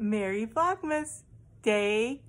Merry Vlogmas. Day